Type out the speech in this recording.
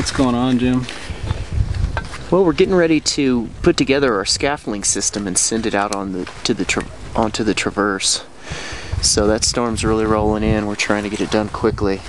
What's going on, Jim? Well, we're getting ready to put together our scaffolding system and send it out on the to the tra- onto the traverse. So that storm's really rolling in. We're trying to get it done quickly.